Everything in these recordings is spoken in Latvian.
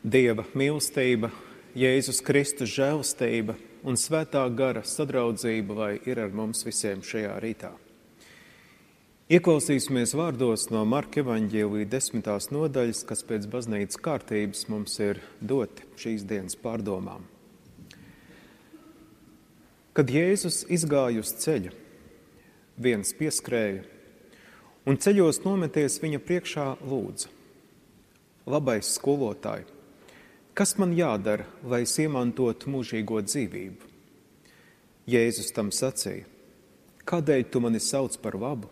Dieva mīlestība, Jēzus Kristus žēlastība un svētā gara sadraudzība vai ir ar mums visiem šajā rītā. Ieklausīsimies vārdos no Marka evaņģēlī desmitās nodaļas, kas pēc baznīcas kārtības mums ir doti šīs dienas pārdomām. Kad Jēzus izgāja uz ceļa, viens pieskrēja un ceļos nometies viņa priekšā lūdza. Labais skolotāji, kas man jādara, lai es iemantotu mūžīgo dzīvību? Jēzus tam sacīja: Kādēļ tu mani sauc par labu?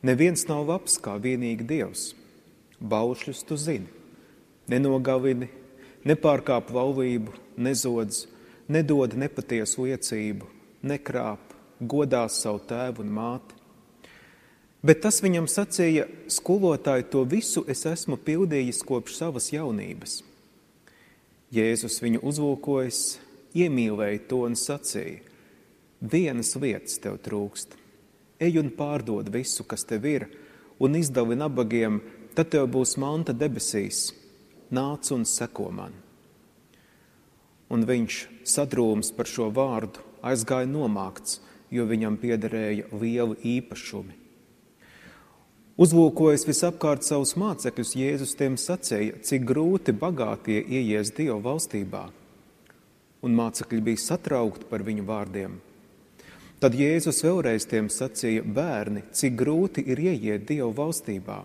Neviens nav labs kā vienīgi Dievs. Baušļus tu zini, nenogalini, nepārkāp laulību, nezodz, nedod nepatiesu liecību, nekrāp, godās savu tēvu un māti. Bet tas viņam sacīja, skolotāji, to visu es esmu pildījis kopš savas jaunības. Jēzus viņu uzlūkojas, iemīlēja to un sacīja: Vienas lietas tev trūkst. Ej un pārdod visu, kas tev ir, un izdali nabagiem, tad tev būs manta debesīs. Nāc un seko man. Un viņš sadrūms par šo vārdu aizgāja nomākts, jo viņam piederēja lieli īpašumi. Uzlūkojot visapkārt savus mācekļus, Jēzus tiem sacīja, cik grūti bagātie ieies Dieva valstībā. Un mācekļi bija satraukti par viņu vārdiem. Tad Jēzus vēlreiz tiem sacīja, bērni, cik grūti ir ieiet Dieva valstībā.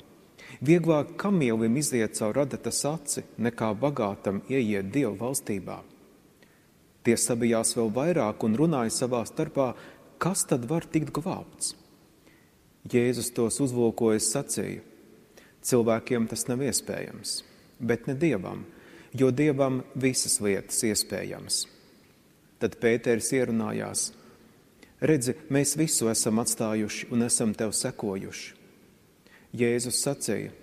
Vieglāk kamielim iziet caur radatas aci, nekā bagātam ieiet Dieva valstībā. Tie sabijās vēl vairāk un runāja savā starpā, kas tad var tikt glābts. Jēzus tos uzlūkojas sacīja: Cilvēkiem tas nav iespējams, bet ne dievam, jo dievam visas lietas iespējamas. Tad Pēters ierunājās: Redzi, mēs visu esam atstājuši un esam tev sekojuši. Jēzus sacīja: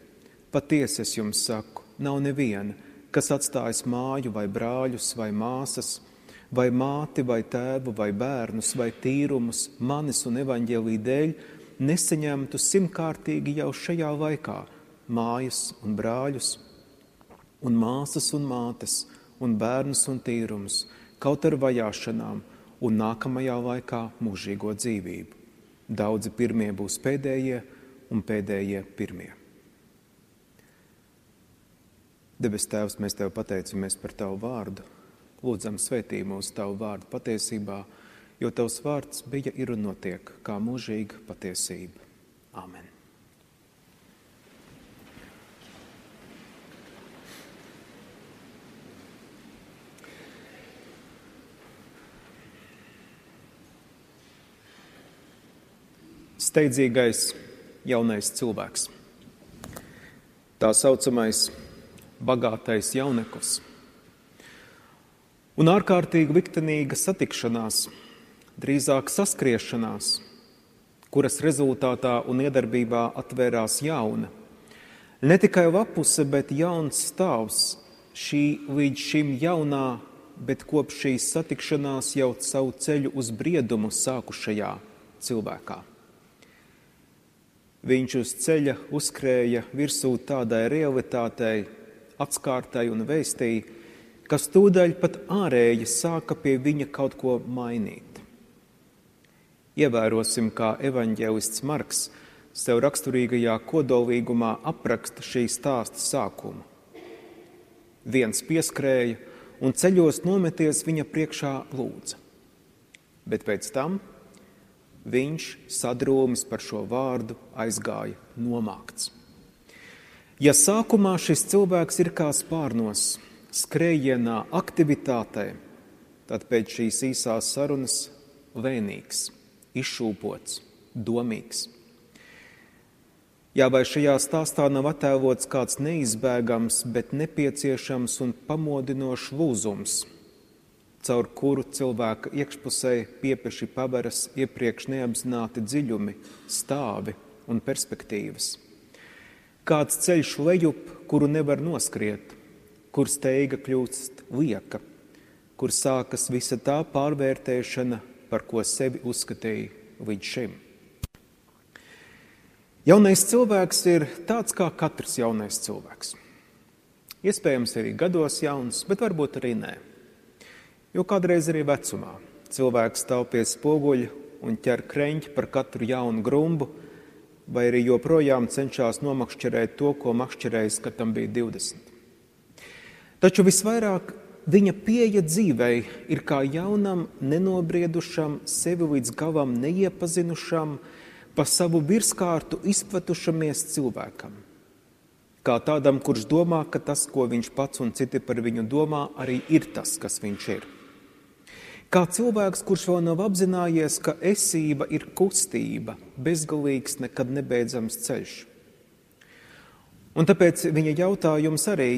Patiesi es jums saku, nav neviena, kas atstājas māju vai brāļus vai māsas, vai māti vai tēvu vai bērnus vai tīrumus manis un evaņģēlī dēļ, nesaņemtu simtkārtīgi jau šajā laikā mājas un brāļus, un māsas un mātes, un bērnus un tīrumus, kaut ar vajāšanām, un nākamajā laikā mūžīgo dzīvību. Daudzi pirmie būs pēdējie, un pēdējie pirmie. Debes Tēvs, mēs Tev pateicamies par Tavu vārdu. Lūdzam, svētī mūsu Tavu vārdu patiesībā jo tavs vārds bija ir un notiek kā mūžīga patiesība. Āmen! Steidzīgais jaunais cilvēks. Tā saucamais bagātais jauneklis. Un ārkārtīgi liktenīga satikšanās drīzāk saskriešanās, kuras rezultātā un iedarbībā atvērās jauna. Ne tikai lapuse, bet jauns stāvs šī līdz šim jaunā, bet kopš šīs satikšanās jau savu ceļu uz briedumu sākušajā cilvēkā. Viņš uz ceļa uzkrēja virsū tādai realitātei, atskārtai un vēstīja, kas tūdaļ pat ārēji sāka pie viņa kaut ko mainīt. Ievērosim, kā evaņģēlists Marks sev raksturīgajā kodolīgumā apraksta šī stāsta sākumu. Viens pieskrēja un ceļos nometies viņa priekšā lūdza, bet pēc tam viņš sadrūmis par šo vārdu aizgāja nomākts. Ja sākumā šis cilvēks ir kā spārnos, skrējienā, aktivitātē, tad pēc šīs īsās sarunas vēnīgs izšūpots, domīgs. Jā, vai šajā stāstā nav attēlots kāds neizbēgams, bet nepieciešams un pamodinošs lūzums, caur kuru cilvēka iekšpusē piepeši paveras iepriekš neapzināti dziļumi, stāvi un perspektīvas. Kāds ceļš lejup, kuru nevar noskriet, kur steiga kļūst lieka, kur sākas visa tā pārvērtēšana, par ko sevi uzskatīja līdz šim. Jaunais cilvēks ir tāds kā katrs jaunais cilvēks. Iespējams, arī gados jauns, bet varbūt arī nē. Jo kādreiz arī vecumā cilvēks stāv pie spoguļa un ķer kreņķi par katru jaunu grumbu, vai arī joprojām cenšas nomakšķerēt to, ko makšķerējis, kad tam bija 20. Taču visvairāk viņa pieeja dzīvei ir kā jaunam, nenobriedušam, sevi līdz galam neiepazinušam, pa savu virskārtu izplatušamies cilvēkam. Kā tādam, kurš domā, ka tas, ko viņš pats un citi par viņu domā, arī ir tas, kas viņš ir. Kā cilvēks, kurš vēl nav apzinājies, ka esība ir kustība, bezgalīgs, nekad nebeidzams ceļš. Un tāpēc viņa jautājums arī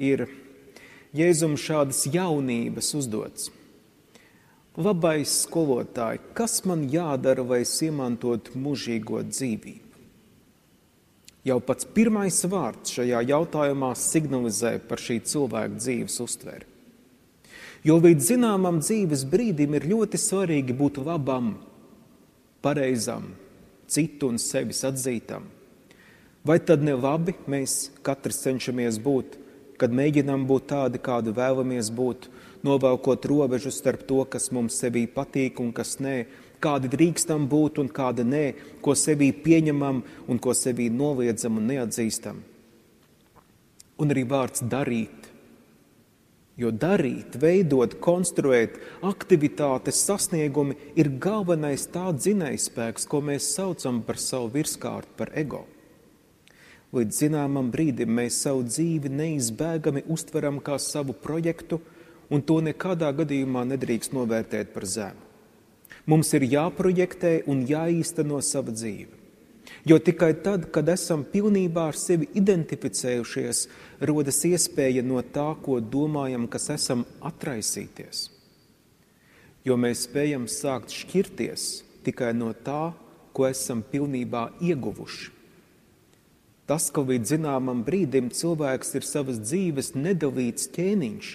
ir Jēzum šādas jaunības uzdots. Labais skolotāji, kas man jādara, lai es iemantotu mūžīgo dzīvību? Jau pats pirmais vārds šajā jautājumā signalizē par šī cilvēka dzīves uztveri. Jo līdz zināmam dzīves brīdim ir ļoti svarīgi būt labam, pareizam, citu un sevis atzītam. Vai tad ne labi mēs katrs cenšamies būt, kad mēģinām būt tādi, kādi vēlamies būt, novelkot robežu starp to, kas mums sevī patīk un kas nē, kādi drīkstam būt un kāda nē, ko sevī pieņemam un ko sevī noliedzam un neatzīstam. Un arī vārds darīt Jo darīt, veidot, konstruēt aktivitātes, sasniegumi ir galvenais tā dzinējspēks, ko mēs saucam par savu virskārtu, par ego. Līdz zināmam brīdim mēs savu dzīvi neizbēgami uztveram kā savu projektu, un to nekādā gadījumā nedrīkst novērtēt par zemu. Mums ir jāprojektē un jāīsteno sava dzīve. Jo tikai tad, kad esam pilnībā ar sevi identificējušies, rodas iespēja no tā, ko domājam, kas esam atraisīties. Jo mēs spējam sākt šķirties tikai no tā, ko esam pilnībā ieguvuši. Tas, ka līdz zināmam brīdim cilvēks ir savas dzīves nedalīts ķēniņš,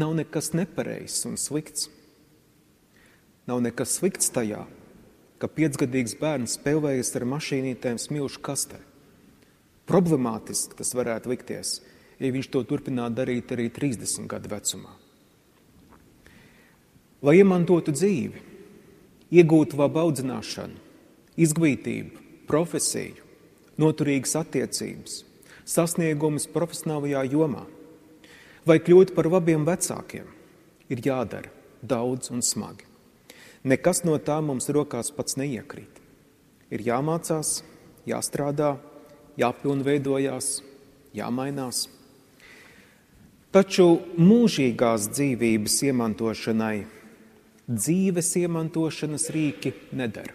nav nekas nepareizs un slikts. Nav nekas slikts tajā, ka piecgadīgs bērns spēlējas ar mašīnītēm smilšu kastē. Problemātiski tas varētu likties, ja viņš to turpinātu darīt arī 30 gadu vecumā. Lai iemantotu dzīvi, iegūtu labu audzināšanu, izglītību, profesiju, noturīgas attiecības, sasniegumus profesionālajā jomā, vai kļūt par labiem vecākiem, ir jādara daudz un smagi. Nekas no tā mums rokās pats neiekrīt. Ir jāmācās, jāstrādā, jāpilnveidojās, jāmainās. Taču mūžīgās dzīvības iemantošanai dzīves iemantošanas rīki nedara.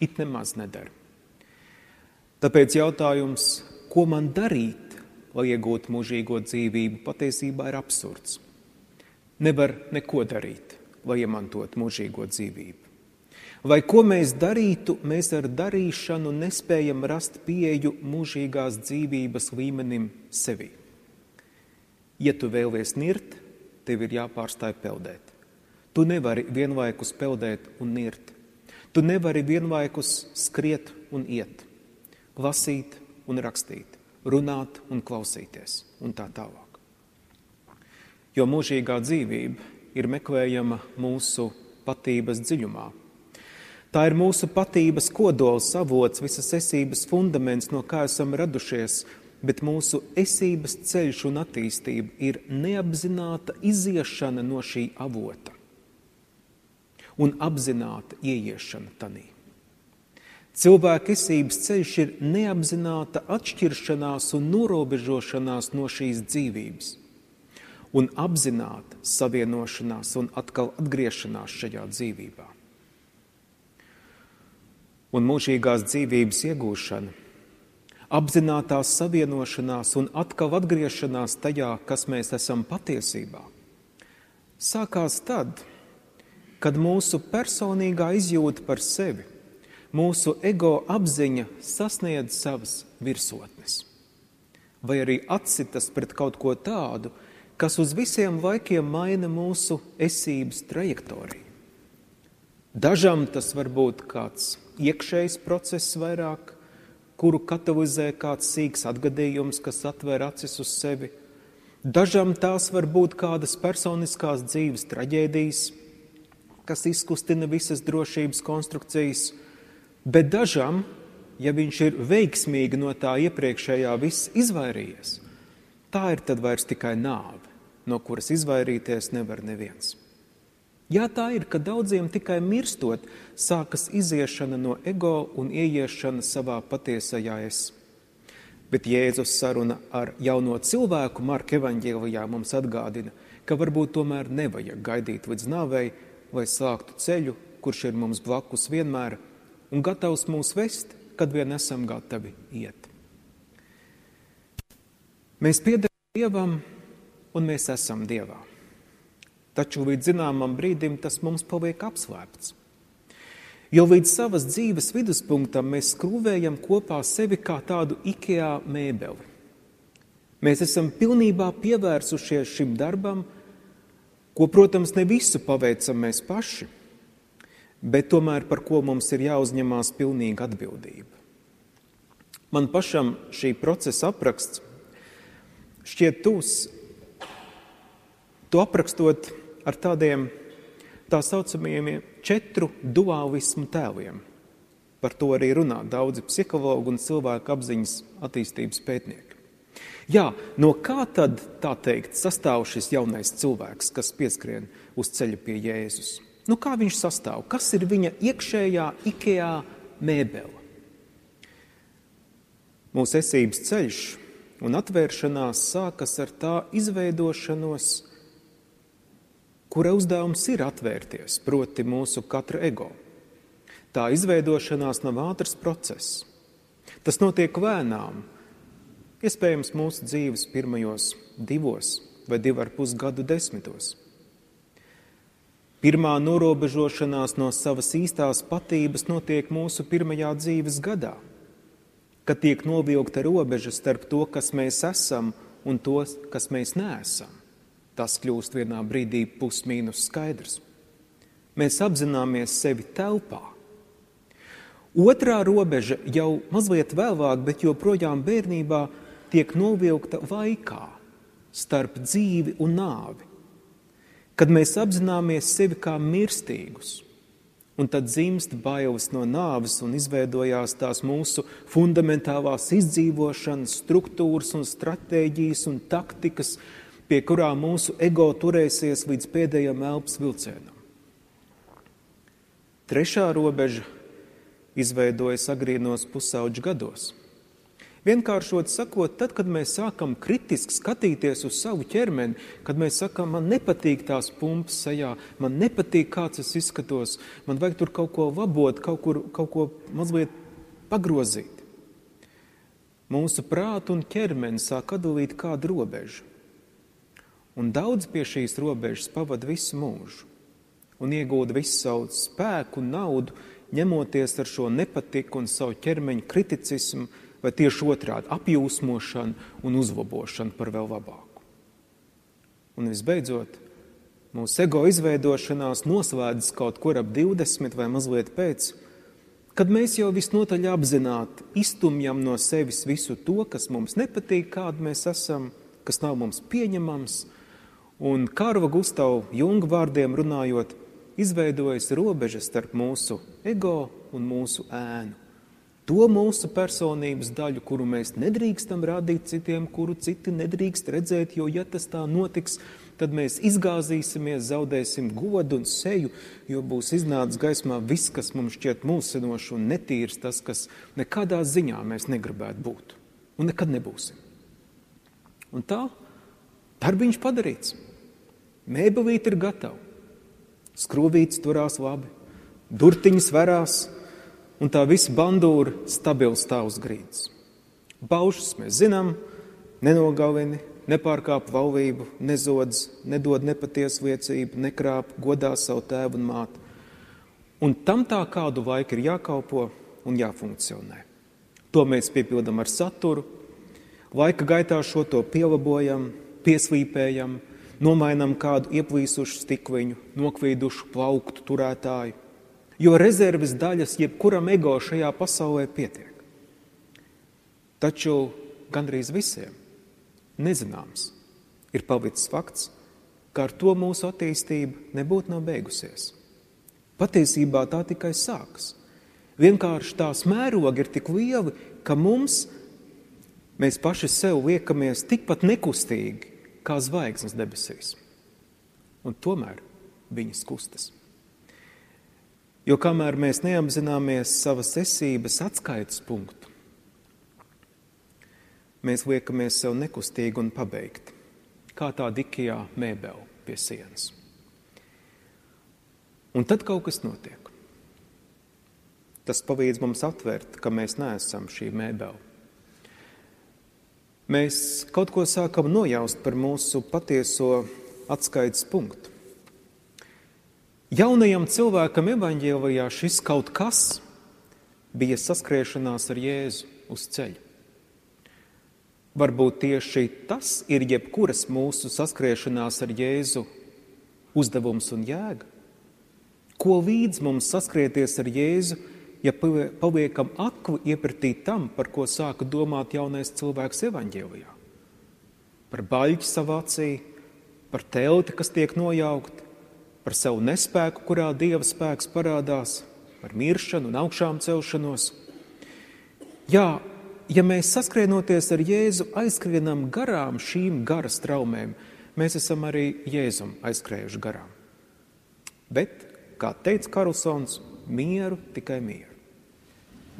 It nemaz nedara. Tāpēc jautājums, ko man darīt, lai iegūtu mūžīgo dzīvību, patiesībā ir absurds. Nevar neko darīt lai iemantotu mūžīgo dzīvību. Vai ko mēs darītu, mēs ar darīšanu nespējam rast pieeju mūžīgās dzīvības līmenim sevi. Ja tu vēlies nirt, tev ir jāpārstāj peldēt. Tu nevari vienlaikus peldēt un nirt. Tu nevari vienlaikus skriet un iet, lasīt un rakstīt, runāt un klausīties un tā tālāk. Jo mūžīgā dzīvība ir meklējama mūsu patības dziļumā. Tā ir mūsu patības kodols, avots, visas esības fundaments, no kā esam radušies, bet mūsu esības ceļš un attīstība ir neapzināta iziešana no šī avota un apzināta ieiešana tanī. Cilvēka esības ceļš ir neapzināta atšķiršanās un norobežošanās no šīs dzīvības un apzināta savienošanās un atkal atgriešanās šajā dzīvībā. Un mūžīgās dzīvības iegūšana, apzinātās savienošanās un atkal atgriešanās tajā, kas mēs esam patiesībā, sākās tad, kad mūsu personīgā izjūta par sevi, mūsu ego apziņa sasniedz savas virsotnes, vai arī atsitas pret kaut ko tādu, kas uz visiem laikiem maina mūsu esības trajektoriju. Dažam tas var būt kāds iekšējs process vairāk, kuru katalizē kāds sīks atgadījums, kas atver acis uz sevi. Dažam tās var būt kādas personiskās dzīves traģēdijas, kas izkustina visas drošības konstrukcijas, bet dažam, ja viņš ir veiksmīgi no tā iepriekšējā viss izvairījies, tā ir tad vairs tikai nāve, no kuras izvairīties nevar neviens. Jā, tā ir, ka daudziem tikai mirstot sākas iziešana no ego un ieiešana savā patiesajā es. Bet Jēzus saruna ar jauno cilvēku Marka evaņģēlijā mums atgādina, ka varbūt tomēr nevajag gaidīt līdz nāvei, lai sāktu ceļu, kurš ir mums blakus vienmēr un gatavs mūs vest, kad vien esam gatavi iet. Mēs piedarām Dievam un mēs esam Dievā. Taču līdz zināmam brīdim tas mums paliek apslēpts. Jo līdz savas dzīves viduspunktam mēs skrūvējam kopā sevi kā tādu IKEA mēbeli. Mēs esam pilnībā pievērsušies šim darbam, ko, protams, ne visu paveicam mēs paši, bet tomēr par ko mums ir jāuzņemās pilnīga atbildība. Man pašam šī procesa apraksts šķiet tūs, to aprakstot ar tādiem tā saucamajiem četru duālismu tēliem. Par to arī runā daudzi psihologi un cilvēku apziņas attīstības pētnieki. Jā, no kā tad, tā teikt, sastāv šis jaunais cilvēks, kas pieskrien uz ceļa pie Jēzus? Nu, kā viņš sastāv? Kas ir viņa iekšējā ikejā mēbele? Mūsu esības ceļš un atvēršanās sākas ar tā izveidošanos, kura uzdevums ir atvērties, proti mūsu katra ego. Tā izveidošanās nav ātrs process. Tas notiek lēnām, iespējams mūsu dzīves pirmajos divos vai divu ar pus gadu desmitos. Pirmā norobežošanās no savas īstās patības notiek mūsu pirmajā dzīves gadā, kad tiek novilkta robeža starp to, kas mēs esam un to, kas mēs neesam tas kļūst vienā brīdī pusmīnus skaidrs. Mēs apzināmies sevi telpā. Otrā robeža jau mazliet vēlāk, bet joprojām bērnībā tiek novilkta laikā starp dzīvi un nāvi. Kad mēs apzināmies sevi kā mirstīgus, un tad dzimst bailes no nāves un izveidojās tās mūsu fundamentālās izdzīvošanas struktūras un stratēģijas un taktikas, pie kurām mūsu ego turēsies līdz pēdējam elpas vilcienam. Trešā robeža izveidojas agrīnos pusauģu gados. Vienkāršot sakot, tad, kad mēs sākam kritiski skatīties uz savu ķermeni, kad mēs sakām, man nepatīk tās pumpas sejā, man nepatīk, kāds es izskatos, man vajag tur kaut ko labot, kaut, kur, kaut ko mazliet pagrozīt. Mūsu prātu un ķermeni sāk atdalīt kādu robežu. Un daudz pie šīs robežas pavada visu mūžu un iegūda visu savu spēku un naudu, ņemoties ar šo nepatiku un savu ķermeņa kriticismu, vai tieši otrādi apjūsmošanu un uzlabošanu par vēl labāku. Un visbeidzot, mūsu ego izveidošanās noslēdzas kaut kur ap 20 vai mazliet pēc, kad mēs jau visnotaļ apzināti iztumjam no sevis visu to, kas mums nepatīk, kāda mēs esam, kas nav mums pieņemams, Un Kārva Gustavu Junga vārdiem runājot, izveidojas robeža starp mūsu ego un mūsu ēnu. To mūsu personības daļu, kuru mēs nedrīkstam rādīt citiem, kuru citi nedrīkst redzēt, jo, ja tas tā notiks, tad mēs izgāzīsimies, zaudēsim godu un seju, jo būs iznācis gaismā viss, kas mums šķiet mūsinošs un netīrs, tas, kas nekādā ziņā mēs negribētu būt un nekad nebūsim. Un tā darbiņš padarīts. Mēbelīte ir gatava. Skrūvītes turās labi, durtiņas verās, un tā visa bandūra stabili stāv uz grīdas. Baušas mēs zinām, nenogalini, nepārkāp valvību, nezodz, nedod nepatiesu liecību, nekrāp, godā savu tēvu un māti. Un tam tā kādu laiku ir jākalpo un jāfunkcionē. To mēs piepildam ar saturu, laika gaitā šo to pielabojam, pieslīpējam, nomainām kādu ieplīsušu stikliņu, nokvīdušu plauktu turētāju, jo rezerves daļas jebkuram ego šajā pasaulē pietiek. Taču gandrīz visiem nezināms, ir palicis fakts, ka ar to mūsu attīstība nebūtu nav beigusies. Patiesībā tā tikai sākas. Vienkārši tās mērogi ir tik lieli, ka mums, mēs paši sev liekamies tikpat nekustīgi kā zvaigznes debesīs. Un tomēr viņas kustas. Jo kamēr mēs neapzināmies savas esības atskaites punktu, mēs liekamies sev nekustīgi un pabeigti, kā tā dikajā mēbele pie sienas. Un tad kaut kas notiek. Tas palīdz mums atvērt, ka mēs neesam šī mēbele. Mēs kaut ko sākam nojaust par mūsu patieso atskaites punktu. Jaunajam cilvēkam evaņģēlijā šis kaut kas bija saskriešanās ar Jēzu uz ceļa. Varbūt tieši tas ir jebkuras mūsu saskriešanās ar Jēzu uzdevums un jēga. Ko līdz mums saskrieties ar Jēzu, ja paliekam akli iepratīt tam, par ko sāka domāt jaunais cilvēks evaņģēlijā? Par baļķi savā acī, par telti, kas tiek nojaukta, par savu nespēku, kurā Dieva spēks parādās, par miršanu un augšām celšanos. Jā, ja mēs saskrienoties ar Jēzu aizskrienam garām šīm garas traumēm, mēs esam arī Jēzum aizskrējuši garām. Bet, kā teica Karlsons, mieru tikai mieru.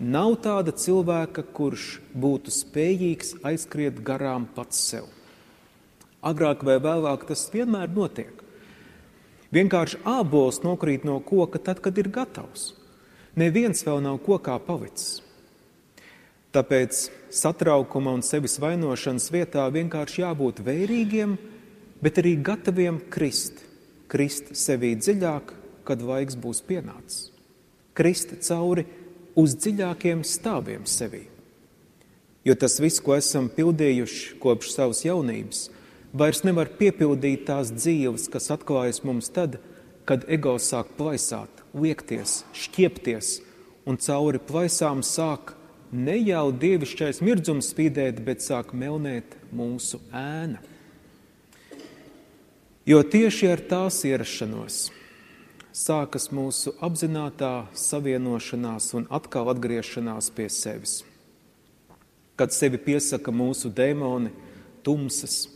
Nav tāda cilvēka, kurš būtu spējīgs aizskriet garām pats sev. Agrāk vai vēlāk tas vienmēr notiek. Vienkārši ābols nokrīt no koka tad, kad ir gatavs. Neviens vēl nav kokā palicis. Tāpēc satraukuma un sevis vainošanas vietā vienkārši jābūt vērīgiem, bet arī gataviem krist. Krist sevī dziļāk, kad laiks būs pienācis. Krist cauri uz dziļākiem stāviem sevī. Jo tas viss, ko esam pildījuši kopš savas jaunības, vairs nevar piepildīt tās dzīves, kas atklājas mums tad, kad ego sāk plaisāt, liekties, šķiepties un cauri plaisām sāk ne jau dievišķais mirdzums spīdēt, bet sāk melnēt mūsu ēna. Jo tieši ar tās ierašanos sākas mūsu apzinātā savienošanās un atkal atgriešanās pie sevis. Kad sevi piesaka mūsu dēmoni, tumsas,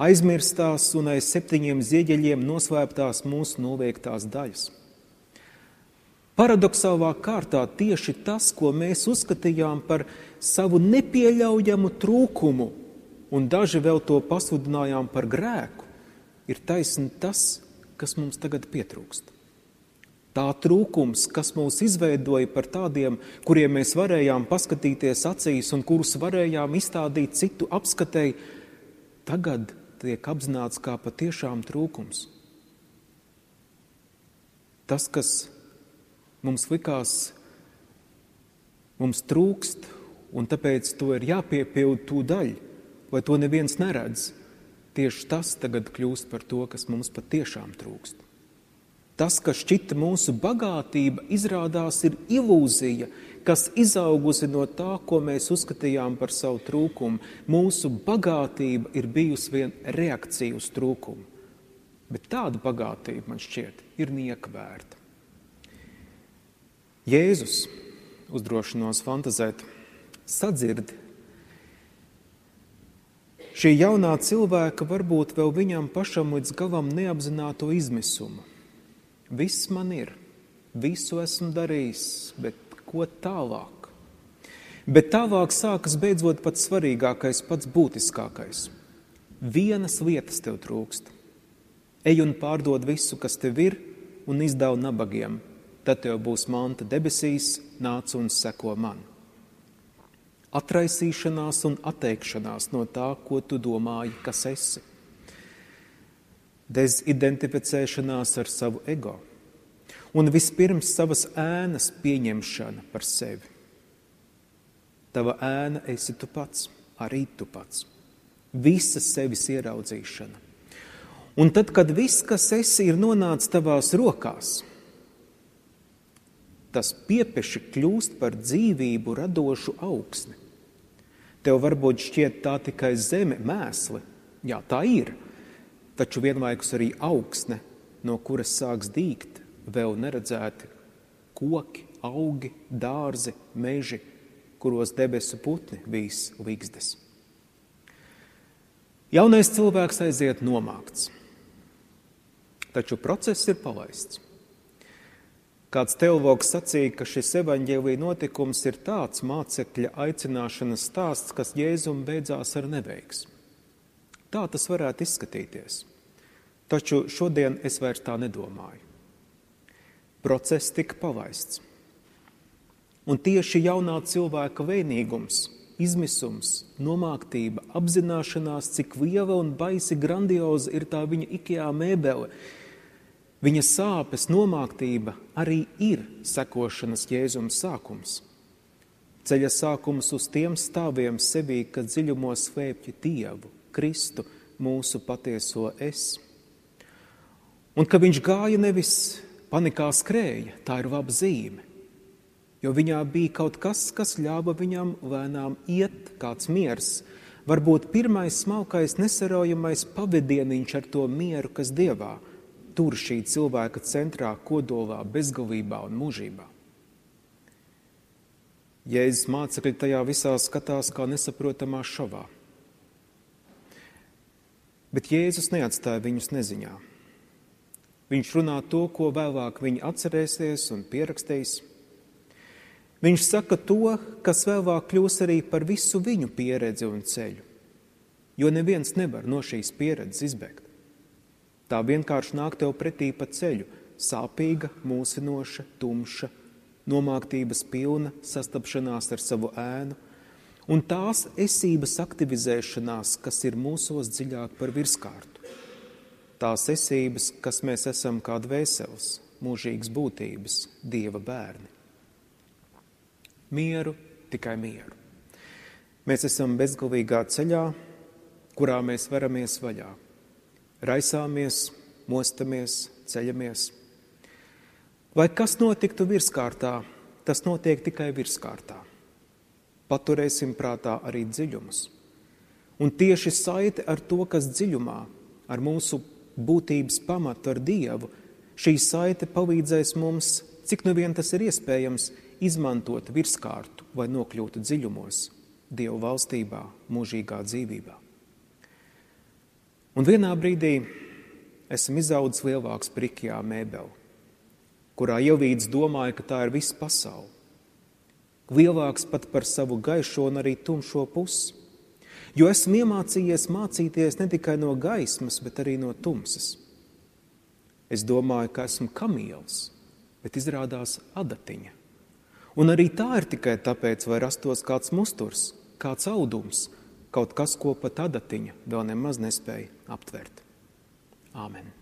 aizmirstās un aiz septiņiem zieģeļiem noslēptās mūsu noveiktās daļas. Paradoxālā kārtā tieši tas, ko mēs uzskatījām par savu nepieļaujamu trūkumu, un daži vēl to pasludinājām par grēku, ir taisni tas, kas mums tagad pietrūkst. Tā trūkums, kas mūs izveidoja par tādiem, kuriem mēs varējām paskatīties acīs un kurus varējām izstādīt citu apskatēji, tagad tiek apzināts kā patiešām trūkums. Tas, kas mums likās, mums trūkst, un tāpēc to ir jāpiepild tūdaļ, lai to neviens neredz. Tieši tas tagad kļūst par to, kas mums patiešām trūkst. Tas, kas šķita mūsu bagātība, izrādās ir ilūzija, kas izaugusi no tā, ko mēs uzskatījām par savu trūkumu. Mūsu bagātība ir bijusi vien reakcija uz trūkumu. Bet tāda bagātība, man šķiet, ir niekvērta. Jēzus uzdrošinos fantazēt, sadzird šī jaunā cilvēka varbūt vēl viņam pašam līdz galam neapzināto izmisumu. Viss man ir, visu esmu darījis, bet ko tālāk. Bet tālāk sākas beidzot pats svarīgākais, pats būtiskākais. Vienas lietas tev trūkst. Ej un pārdod visu, kas tev ir, un izdev nabagiem. Tad tev būs manta debesīs, nāc un seko man. Atraisīšanās un atteikšanās no tā, ko tu domāji, kas esi. Dezidentificēšanās ar savu ego un vispirms savas ēnas pieņemšana par sevi. Tava ēna esi tu pats, arī tu pats. Visa sevis ieraudzīšana. Un tad, kad viss, kas esi, ir nonācis tavās rokās, tas piepeši kļūst par dzīvību radošu augsni. Tev varbūt šķiet tā tikai zeme, mēsli. Jā, tā ir. taču vienlaikus arī augsne, no kuras sāks dīgt vēl neredzēti koki, augi, dārzi, meži, kuros debesu putni vīs līgzdes. Jaunais cilvēks aiziet nomākts, taču process ir palaists. Kāds teologs sacīja, ka šis evaņģēlīja notikums ir tāds mācekļa aicināšanas stāsts, kas Jēzum beidzās ar neveiksmi. Tā tas varētu izskatīties. Taču šodien es vairs tā nedomāju. Process tika palaists. Un tieši jaunā cilvēka vainīgums, izmisums, nomāktība, apzināšanās, cik liela un baisi grandioza ir tā viņa ikajā mēbele, Viņa sāpes, nomāktība arī ir sekošanas jēzuma sākums. Ceļa sākums uz tiem stāviem sevī, kad dziļumos slēpj Dievu, Kristu, mūsu patieso es. Un ka viņš gāja nevis panikā skrēja, tā ir laba zīme, jo viņā bija kaut kas, kas ļāva viņam lēnām iet, kāds miers, varbūt pirmais smalkais, nesarojamais pavadieniņš ar to mieru, kas Dievā tur šī cilvēka centrā, kodolā, bezgalībā un mūžībā. Jēzus mācekļi tajā visā skatās kā nesaprotamā šovā. Bet Jēzus neatstāja viņus neziņā. Viņš runā to, ko vēlāk viņi atcerēsies un pierakstīs. Viņš saka to, kas vēlāk kļūs arī par visu viņu pieredzi un ceļu, jo neviens nevar no šīs pieredzes izbēgt. Tā vienkārši nāk tev pretī pa ceļu, sāpīga, mūsinoša, tumša, nomāktības pilna, sastapšanās ar savu ēnu, un tās esības aktivizēšanās, kas ir mūsos dziļāk par virskārtu. Tās esības, kas mēs esam kā dvēseles, mūžīgas būtības, Dieva bērni. Mieru, tikai mieru. Mēs esam bezgalīgā ceļā, kurā mēs veramies vaļā raisāmies, mostamies, ceļamies. Vai kas notiktu virskārtā, tas notiek tikai virskārtā. Paturēsim prātā arī dziļumus. Un tieši saite ar to, kas dziļumā, ar mūsu būtības pamatu, ar Dievu, šī saite palīdzēs mums, cik nu vien tas ir iespējams, izmantot virskārtu vai nokļūt dziļumos, Dievu valstībā, mūžīgā dzīvībā. Un vienā brīdī esam izaudzis lielāks par ikijā mēbeli, kurā ievīds domāja, ka tā ir visa pasaule. Lielāks pat par savu gaišo un arī tumšo pusi. Jo esmu iemācījies mācīties ne tikai no gaismas, bet arī no tumsas. Es domāju, ka esmu kamielis, bet izrādās adatiņa. Un arī tā ir tikai tāpēc, lai rastos kāds musturs, kāds audums, kaut kas, ko pat adatiņa vēl nemaz nespēja aptvert. Āmen!